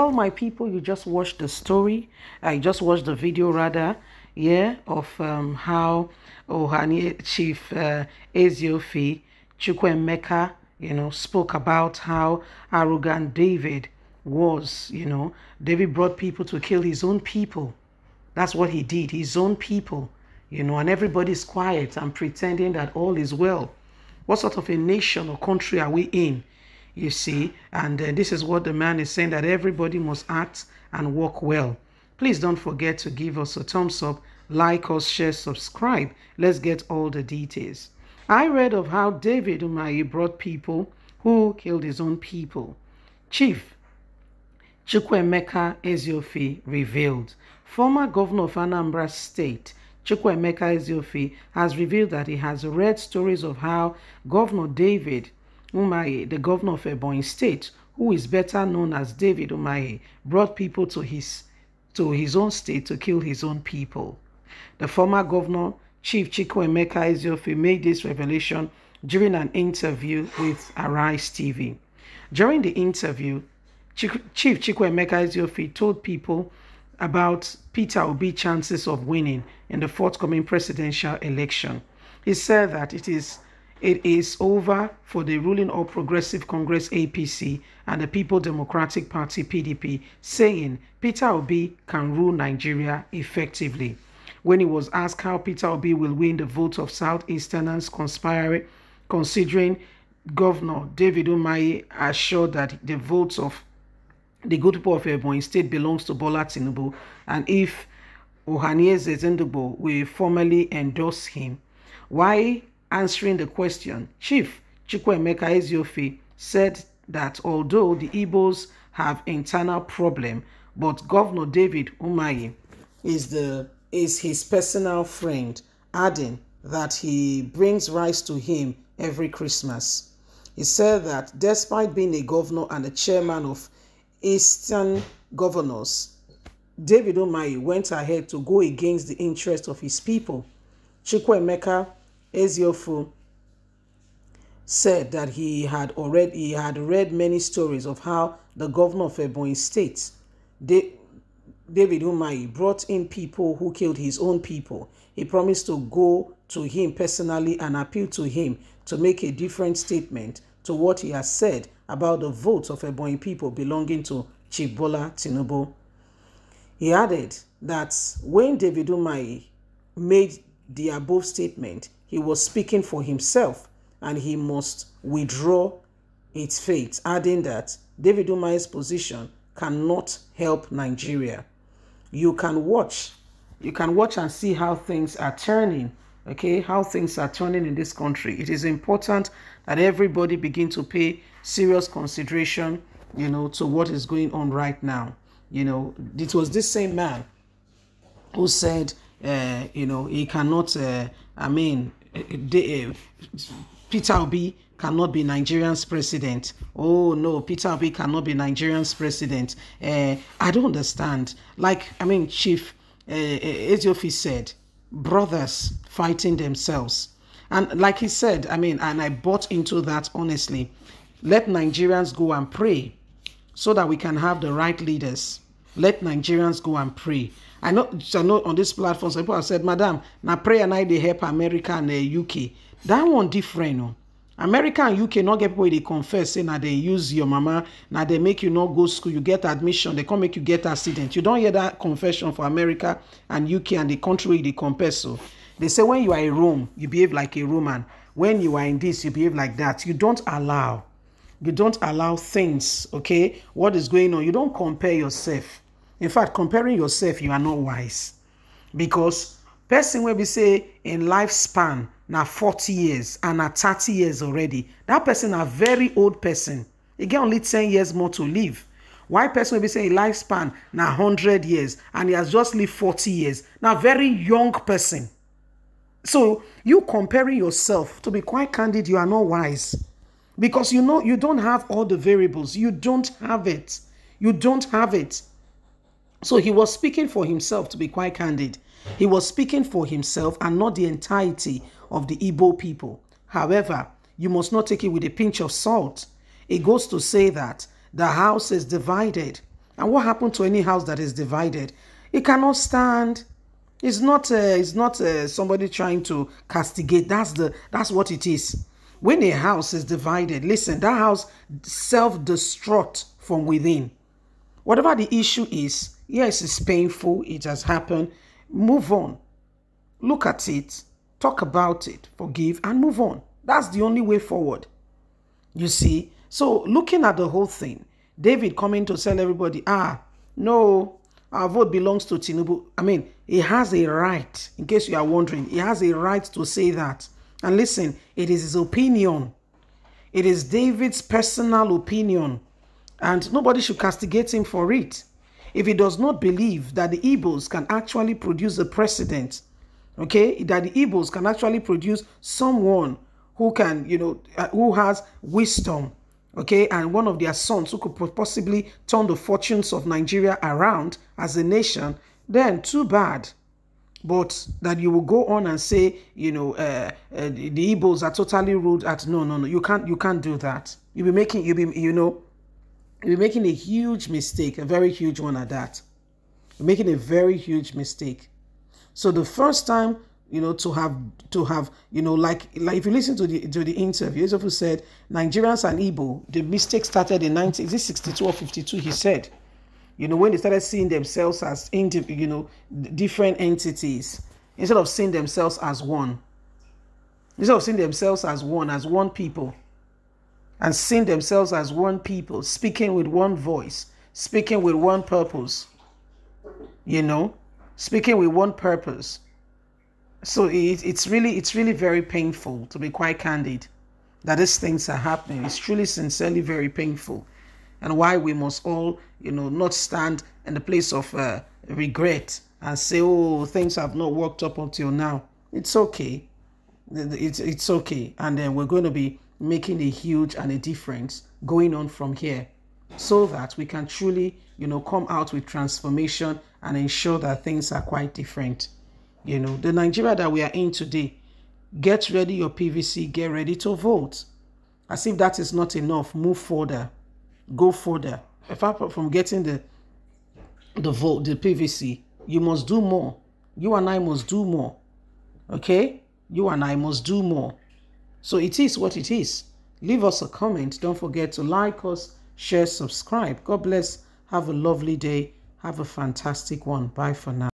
All my people, you just watched the story. I just watched the video rather, yeah, of um, how Ohani Chief uh, Ezeife Chukwuemeka, you know, spoke about how arrogant David was, you know. David brought people to kill his own people. That's what he did, his own people, you know, and everybody's quiet and pretending that all is well. What sort of a nation or country are we in? You see. And uh, this is what the man is saying that everybody must act and work well. Please don't forget to give us a thumbs up, like us, share, subscribe. Let's get all the details. I read of how David Umahi brought people who killed his own people. Chief Chukwuemeka Ezeife revealed. Former governor of Anambra State, Chukwuemeka Ezeife, has revealed that he has read stories of how Governor David Umahi, the governor of Ebonyi State, who is better known as David Umahi, brought people to his, to his own state to kill his own people. The former governor, Chief Chukwuemeka Ezeife, made this revelation during an interview with Arise TV. During the interview, Chief Chukwuemeka Ezeife told people about Peter Obi's chances of winning in the forthcoming presidential election. He said that it is it is over for the ruling All Progressive Congress APC and the People Democratic Party PDP, saying Peter Obi can rule Nigeria effectively. When he was asked how Peter Obi will win the vote of Southeasterners conspiring, considering Governor David Umahi assured that the votes of the good people of Ebonyi State belongs to Bola Tinubu, and if Ohanaeze Ndigbo will formally endorse him, why Answering the question, Chief Chukwuemeka Ezeife said that although the Igbos have internal problem, but Governor David Umahi is the is his personal friend, adding that he brings rice to him every Christmas. He said that despite being a governor and a chairman of Eastern governors, David Umahi went ahead to go against the interest of his people. Chukwuemeka Ezeife said that he had already he had read many stories of how the governor of Ebonyi State, David Umahi, brought in people who killed his own people. He promised to go to him personally and appeal to him to make a different statement to what he has said about the votes of Ebonyi people belonging to Chibola Tinubu. He added that when David Umahi made the above statement, he was speaking for himself and he must withdraw its fate, adding that David Umahi's position cannot help Nigeria. You can watch, you can watch and see how things are turning, okay, how things are turning in this country. It is important that everybody begin to pay serious consideration, you know, to what is going on right now. You know, it was this same man who said, uh, you know, he cannot, uh, I mean, uh, Peter Obi cannot be Nigerian's president. Oh no, Peter Obi cannot be Nigerian's president. Uh, I don't understand. Like, I mean, Chief uh, Ezeife said, brothers fighting themselves. And like he said, I mean, and I bought into that honestly. Let Nigerians go and pray so that we can have the right leaders. Let Nigerians go and pray. I know, I know on this platform, some people have said, Madam, now pray and I they help America and eh, the UK. That one different. No? America and UK not get people they confess, say now they use your mama, now they make you not go school, you get admission, they can't make you get accident. You don't hear that confession for America and UK and the country they compare. So they say when you are in Rome, you behave like a Roman. When you are in this, you behave like that. You don't allow. You don't allow things, okay? What is going on? You don't compare yourself in fact comparing yourself you are not wise. Because person wey be say in lifespan na 40 years and na 30 years already that person na very old person. E get only 10 years more to live. Why person wey be say lifespan na 100 years and he has just lived 40 years? Na very young person. So you comparing yourself to be quite candid you are not wise. Because you know you don't have all the variables. You don't have it. You don't have it so he was speaking for himself, to be quite candid. He was speaking for himself and not the entirety of the Igbo people. However, you must not take it with a pinch of salt. It goes to say that the house is divided And what happened to any house that is divided? It cannot stand. It's not. Uh, it's not uh, somebody trying to castigate. That's the. That's what it is. When a house is divided, listen. That house self-destruct from within. Whatever the issue is, yes, it's painful. It has happened. Move on. Look at it. Talk about it. Forgive and move on. That's the only way forward. You see. So looking at the whole thing, David coming to tell everybody, ah, no, our vote belongs to Tinubu. I mean, he has a right, in case you are wondering, he has a right to say that. And listen, it is his opinion. It is David's personal opinion. And nobody should castigate him for it. If he does not believe that the Igbos can actually produce a president, okay, that the Igbos can actually produce someone who can, you know, uh, who has wisdom, okay, and one of their sons who could possibly turn the fortunes of Nigeria around as a nation, then too bad. But that you will go on and say, you know, uh, uh, the, Igbos are totally rude at no, no, no, you can't, you can't do that. You'll be making, you'll be, you know, be making a huge mistake, a very huge one at that. You're making a very huge mistake. So the first time you know, to have to have, you know, like like if you listen to the to the interview, Yusuf said Nigerians and Igbo, the mistake started in 19 is it 62 or 52? He said, you know, when they started seeing themselves as you know different entities instead of seeing themselves as one. Instead of seeing themselves as one, as one people, and seeing themselves as one people, speaking with one voice, speaking with one purpose, you know, speaking with one purpose. So it, it's really it's really very painful to be quite candid that these things are happening. It's truly sincerely very painful. And why we must all you know not stand in the place of uh, regret and say oh things have not worked up until now. It's okay. It's, it's okay. And then we're going to be making a huge and a difference going on from here so that we can truly you know come out with transformation and ensure that things are quite different you know, the Nigeria that we are in today, get ready your PVC, get ready to vote. As if that is not enough, move further, go further. Apart from getting the the vote, the PVC, you must do more. You and I must do more. Okay? You and I must do more. So it is what it is. Leave us a comment. Don't forget to like us, share, subscribe. God bless. Have a lovely day. Have a fantastic one. Bye for now.